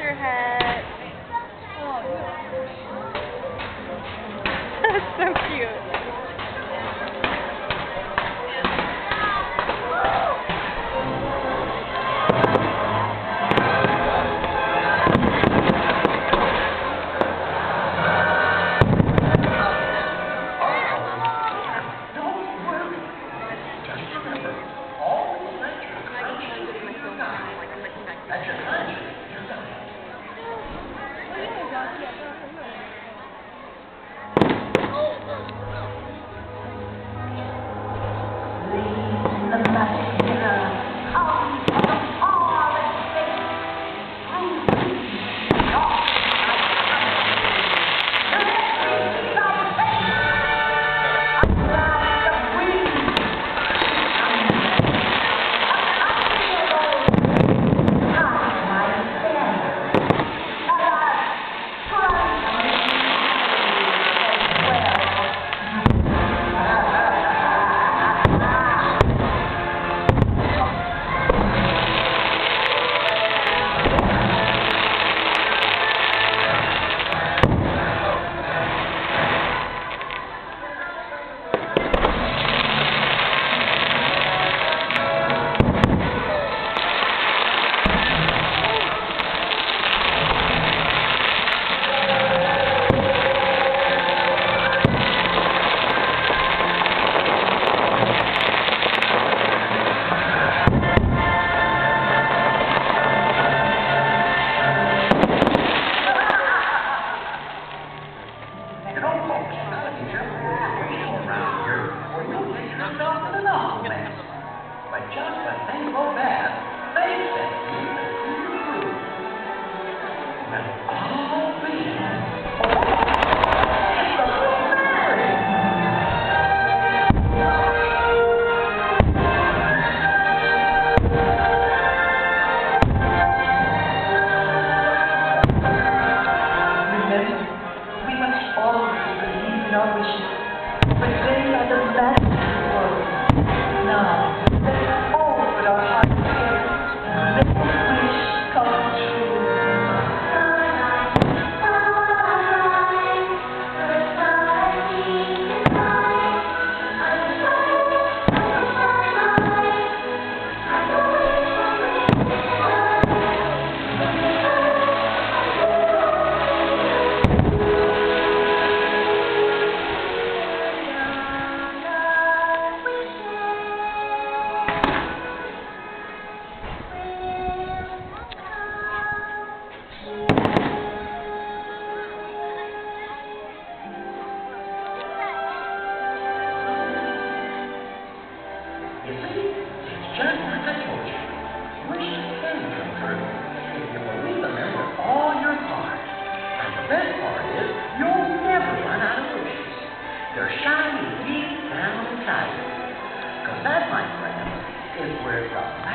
sister hat. Oh. That's so cute. Shining deep down